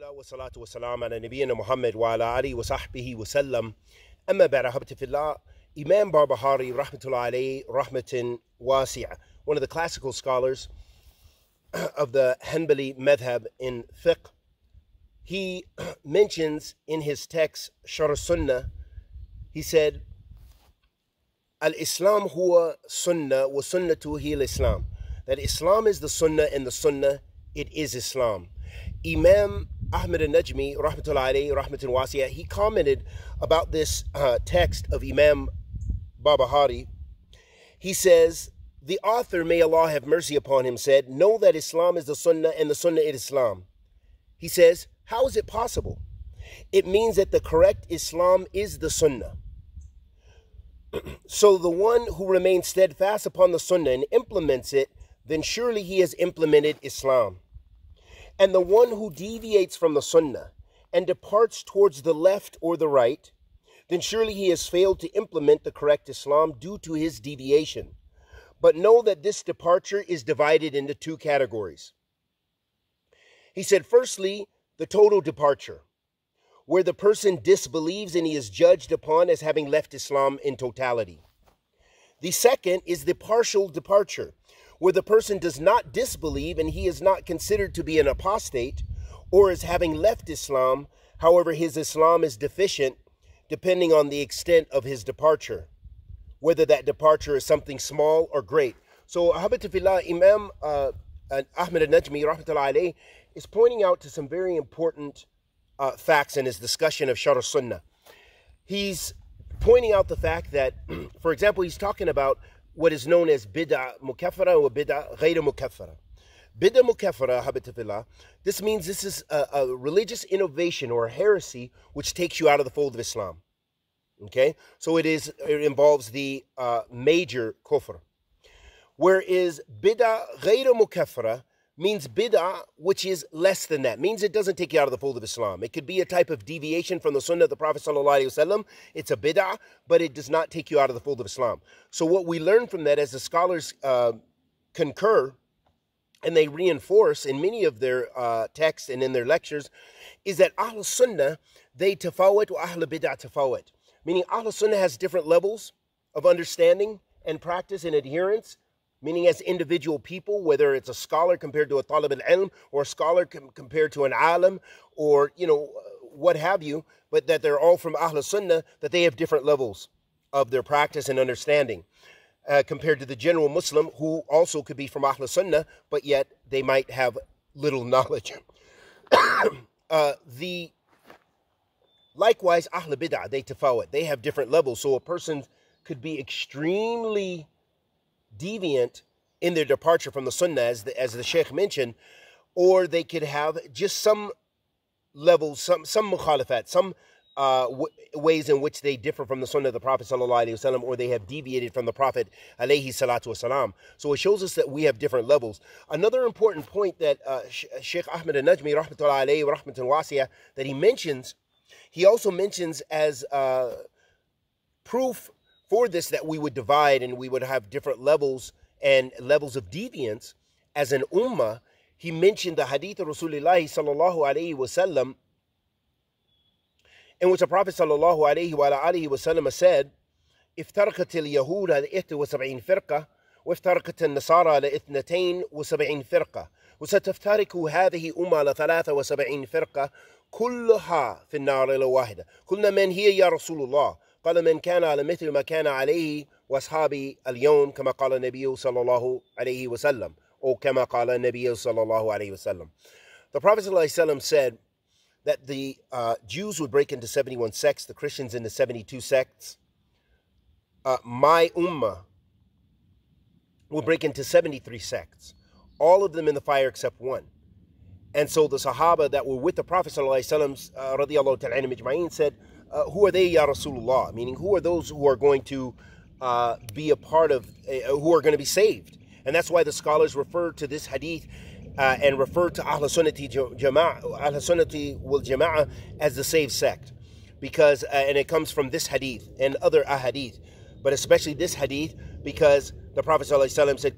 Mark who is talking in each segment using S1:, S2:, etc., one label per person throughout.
S1: الله والصلاة والسلام على نبينا محمد وعلى آله وصحبه وسلم أما بعد أحبتي في الله Imam Barbahari rahmatullah alayhi rahmatin wasi'a one of the classical scholars of the Hanbali madhab in fiqh he mentions in his text Shar Sunnah he said Al-Islam huwa sunnah wa sunnatu hi al-Islam that Islam is the sunnah and the sunnah it is Islam Imam Ahmed al-Najmi, rahmatullah alayhi, rahmatin wasiya, he commented about this uh, text of Imam Barbahari. He says, the author, may Allah have mercy upon him, said, know that Islam is the sunnah and the sunnah is Islam. He says, how is it possible? It means that the correct Islam is the sunnah. so the one who remains steadfast upon the sunnah and implements it, then surely he has implemented Islam. And the one who deviates from the sunnah and departs towards the left or the right, then surely he has failed to implement the correct Islam due to his deviation. But know that this departure is divided into two categories. He said, firstly, the total departure, where the person disbelieves and he is judged upon as having left Islam in totality. The second is the partial departure, where the person does not disbelieve and he is not considered to be an apostate or as having left Islam. However, his Islam is deficient depending on the extent of his departure, whether that departure is something small or great. So, Habatafillah, Imam uh, Ahmed al-Najmi, is pointing out to some very important uh, facts in his discussion of Shar Sunnah. He's pointing out the fact that, for example, he's talking about what is known as bid'ah mukaffara or bid'ah ghayr mukaffara. Bid'ah mukaffara, habitatullah, this means this is a, a, religious innovation or a heresy which takes you out of the fold of Islam. Okay? So it is it involves the uh, major kufr. Whereas bid'ah ghayr mukaffara means bid'ah, which is less than that. Means it doesn't take you out of the fold of Islam. It could be a type of deviation from the sunnah of the Prophet ﷺ. It's a bid'ah, but it does not take you out of the fold of Islam. So what we learn from that, as the scholars uh, concur, and they reinforce in many of their uh, texts and in their lectures, is that Ahl Sunnah, they tafawat wa Ahl Bid'ah tafawat. Meaning Ahl Sunnah has different levels of understanding and practice and adherence meaning as individual people, whether it's a scholar compared to a talib al-ilm or a scholar com- compared to an alim or, you know, what have you, but that they're all from Ahl Sunnah, that they have different levels of their practice and understanding uh, compared to the general Muslim who also could be from Ahl Sunnah, but yet they might have little knowledge. uh, the Likewise, Ahl Bid'ah, they tafawat. They have different levels. So a person could be extremely deviant in their departure from the sunnah, as the, as the sheikh mentioned, or they could have just some levels, some some mukhalafat, some uh, w- ways in which they differ from the sunnah of the Prophet wasallam, or they have deviated from the Prophet alayhi salatu wasalam. So it shows us that we have different levels. Another important point that uh, Sheikh Ahmed al-Najmi, rahmatullahi alayhi wa wasiyah, that he mentions, he also mentions as uh, proof for this that we would divide and we would have different levels and levels of deviance as an ummah, he mentioned the hadith of Rasulullah sallallahu alayhi wasallam in which the Prophet sallallahu alayhi wa alayhi wasallam said, افترقت اليهود على 71 فرقة وافترقت النصارى على 72 فرقة وستفترق هذه أمة على 73 فرقة كلها في النار إلى واحدة قلنا من هي يا رسول الله قال من كان على مثل ما كان عليه واصحابي اليوم كما قال النبي صلى الله عليه وسلم or كما قال النبي صلى الله عليه وسلم the prophet ﷺ said that the uh, jews would break into 71 sects the christians into 72 sects uh, my ummah will break into 73 sects all of them in the fire except one and so the sahaba that were with the prophet ﷺ, uh, radiallahu said uh, who are they, Ya Rasulullah? Meaning, who are those who are going to uh, be a part of, uh, who are going to be saved? And that's why the scholars refer to this hadith uh, and refer to Ahl Sunnati Jama'ah, wal Jama'ah as the saved sect. Because, uh, and it comes from this hadith and other ahadith, but especially this hadith, because the Prophet ﷺ said,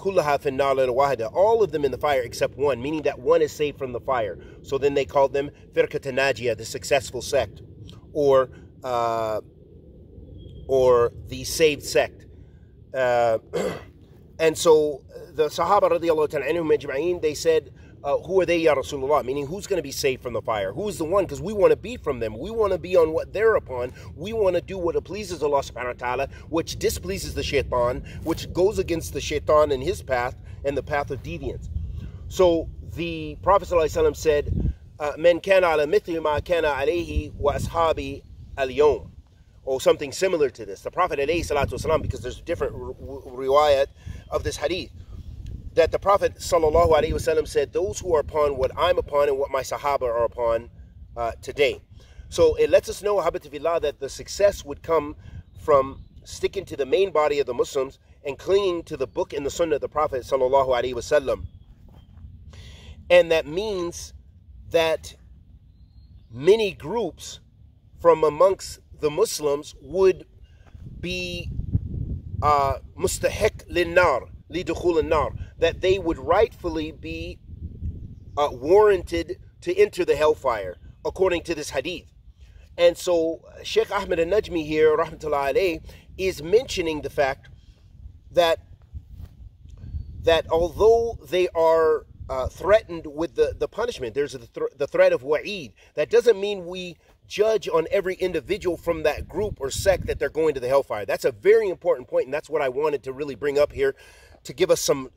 S1: all of them in the fire except one, meaning that one is saved from the fire. So then they called them Firqat Najiyah, the successful sect, or uh, or the saved sect. Uh, and so the Sahaba radiallahu ta'ala they said, uh, who are they, Ya Rasulullah? Meaning, who's going to be saved from the fire? Who's the one? Because we want to be from them. We want to be on what they're upon. We want to do what pleases Allah subhanahu wa ta'ala, which displeases the shaitan, which goes against the shaitan and his path and the path of deviance. So the Prophet ﷺ said, uh, Men kana ala mithli ma kana alayhi wa ashabi al or something similar to this. The Prophet ﷺ, because there's different riwayat of this hadith, that the Prophet ﷺ said, Those who are upon what I'm upon and what my Sahaba are upon uh, today. So it lets us know, Habitabillah, that the success would come from sticking to the main body of the Muslims and clinging to the book and the sunnah of the Prophet ﷺ. And that means that many groups from amongst the Muslims would be uh, mustahik linnar, lidukhul nar that they would rightfully be uh, warranted to enter the hellfire, according to this hadith. And so Sheikh Ahmed al-Najmi here, rahmatullah alayh, is mentioning the fact that that although they are uh, threatened with the, the punishment, there's th- the threat of wa'id, that doesn't mean we judge on every individual from that group or sect that they're going to the hellfire. That's a very important point, and that's what I wanted to really bring up here to give us some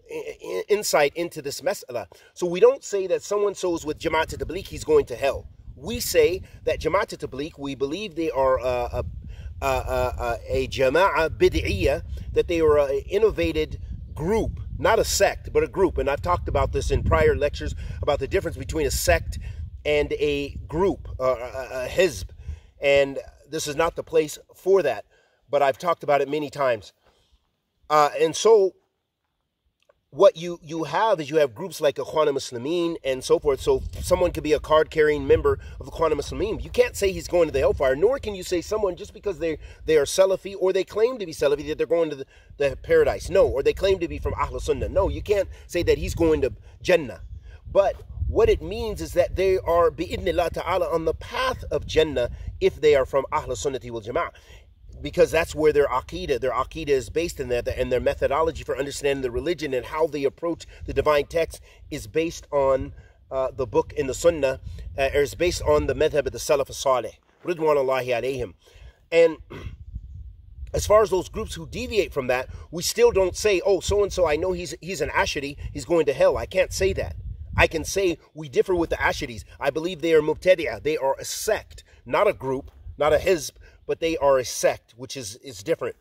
S1: insight into this mas'ala. Uh, so we don't say that someone so's with Jamaat Tabligh, he's going to hell. We say that Jamaat Tabligh, we believe they are uh, a, a, a, a Jama'ah bid'iyah, that they are an innovated group, not a sect, but a group. And I've talked about this in prior lectures about the difference between a sect and a group, uh, a, a hizb. And this is not the place for that, but I've talked about it many times. Uh, and so what you you have is you have groups like Ikhwan Muslimin and so forth. So someone could be a card carrying member of Ikhwan Muslimin. You can't say he's going to the hellfire, nor can you say someone just because they they are Salafi or they claim to be Salafi that they're going to the, the paradise. No, or they claim to be from Ahl Sunnah. No, you can't say that he's going to Jannah. But what it means is that they are bi'idnillah ta'ala on the path of Jannah if they are from Ahl Sunnati wal Jama'ah because that's where their aqidah, their aqidah is based in that, and their methodology for understanding the religion and how they approach the divine text is based on uh, the book in the Sunnah, uh, or is based on the madhab of the Salaf Salih, Ridwanullahi alayhim. And as far as those groups who deviate from that, we still don't say, oh, so and so, I know he's he's an Ashari, he's going to hell. I can't say that. I can say we differ with the Asharis. I believe they are Mubtadi'ah. They are a sect, not a group, not a hizb, but they are a sect, which is, is different.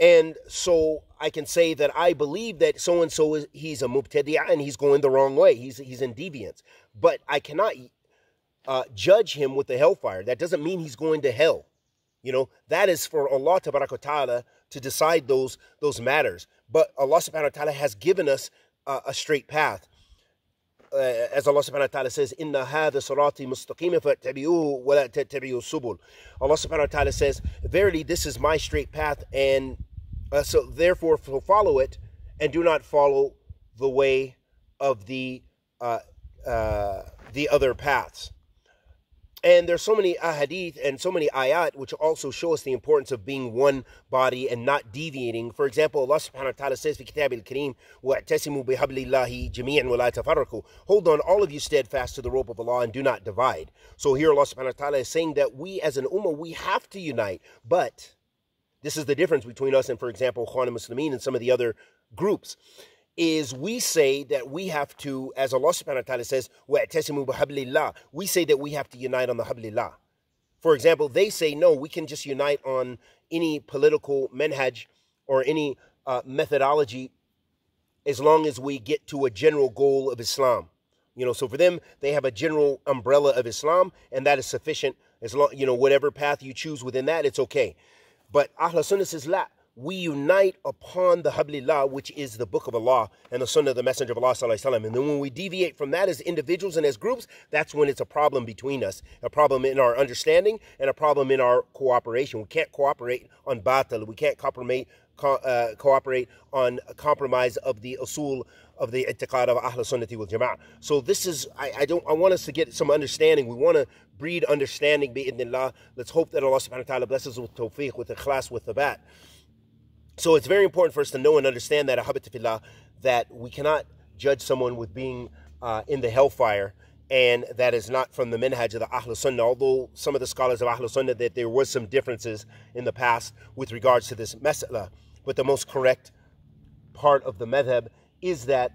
S1: And so I can say that I believe that so and so is he's a mubtadi'ah and he's going the wrong way. He's he's in deviance. But I cannot uh, judge him with the hellfire. That doesn't mean he's going to hell. You know, that is for Allah ta'ala to decide those those matters. But Allah subhanahu wa ta'ala has given us uh, a straight path uh, as Allah subhanahu wa ta'ala says, Inna hadha sirati mustaqima fattabi'uhu wa la tattabi'u subul. Allah subhanahu wa ta'ala says, Verily this is my straight path, and uh, so therefore follow it, and do not follow the way of the uh, uh, the other paths. And there's so many ahadith and so many ayat which also show us the importance of being one body and not deviating. For example, Allah subhanahu wa ta'ala says in Kitab al-Kareem, وَاعْتَسِمُوا بِحَبْلِ اللَّهِ جَمِيعًا وَلَا تَفَرَّقُوا Hold on, all of you steadfast to the rope of Allah and do not divide. So here Allah subhanahu wa ta'ala is saying that we as an ummah, we have to unite. But this is the difference between us and, for example, Ikhwan al-Muslimin and some of the other groups is we say that we have to, as Allah subhanahu wa ta'ala says, we say that we have to unite on the hablillah. For example, they say, no, we can just unite on any political manhaj or any uh, methodology as long as we get to a general goal of Islam. You know, so for them, they have a general umbrella of Islam, and that is sufficient. As long, you know, whatever path you choose within that, it's okay. But Ahl Sunnah says, la, we unite upon the Hablillah, which is the book of Allah and the Sunnah of the Messenger of Allah. And then when we deviate from that as individuals and as groups, that's when it's a problem between us, a problem in our understanding and a problem in our cooperation. We can't cooperate on batil. We can't cooperate co- uh, cooperate on a compromise of the usul of the i'tiqad of Ahl Sunnati wal Jama'ah. So this is, I, I don't, I want us to get some understanding. We want to breed understanding, bi'idnillah. Let's hope that Allah subhanahu wa ta'ala blesses us with tawfiq, with ikhlas, with thabat. So it's very important for us to know and understand that, ahabatifillah, that we cannot judge someone with being uh, in the hellfire and that is not from the minhaj of the Ahl Sunnah, although some of the scholars of Ahl Sunnah that there was some differences in the past with regards to this mas'ala. But the most correct part of the madhab is that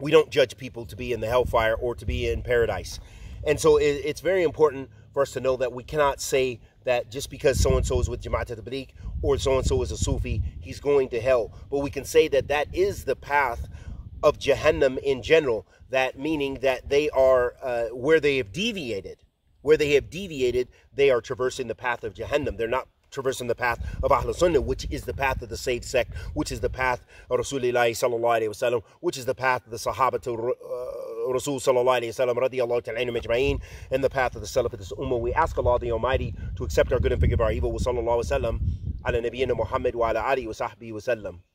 S1: we don't judge people to be in the hellfire or to be in paradise. And so it, it's very important for us to know that we cannot say that just because so and so is with Jamaat al-Tabligh or so and so is a Sufi, he's going to hell. But we can say that that is the path of Jahannam in general. That meaning that they are uh, where they have deviated, where they have deviated, they are traversing the path of Jahannam. They're not traversing the path of Ahl Sunnah, which is the path of the saved sect, which is the path of Rasulullah sallallahu alayhi wasallam, which is the path of the Sahaba to uh, Rasul sallallahu alayhi and the path of the Salaf of this Ummah. We ask Allah the Almighty to accept our good and forgive our evil. Wa wa sallam ala nabiyyina Muhammad wa ala